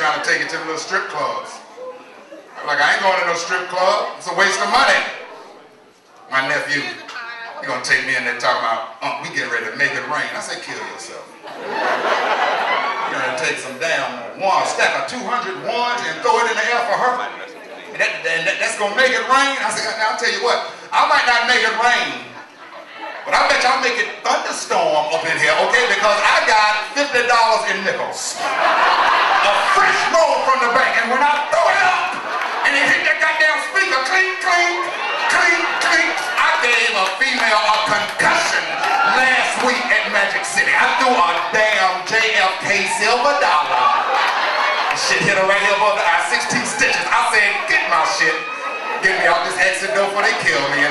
trying to take it to the little strip clubs. I'm like, I ain't going to no strip club. It's a waste of money. My nephew, you gonna take me in there talking about, uh, we getting ready to make it rain. I say, kill yourself. You're gonna take some damn one, stack of 200 ones and throw it in the air for her. And that, that, that's gonna make it rain? I said, I'll tell you what, I might not make it rain, but I bet y'all make it thunderstorm up in here, okay? Because I got $50 in nickels. A fresh roll from the bank, and when I throw it up, and it hit that goddamn speaker, clink, clink, clink, clink, I gave a female a concussion last week at Magic City. I threw a damn JFK silver dollar. Shit hit her right here above the eye, 16 stitches. I said, get my shit. Get me out this exit door before they kill me.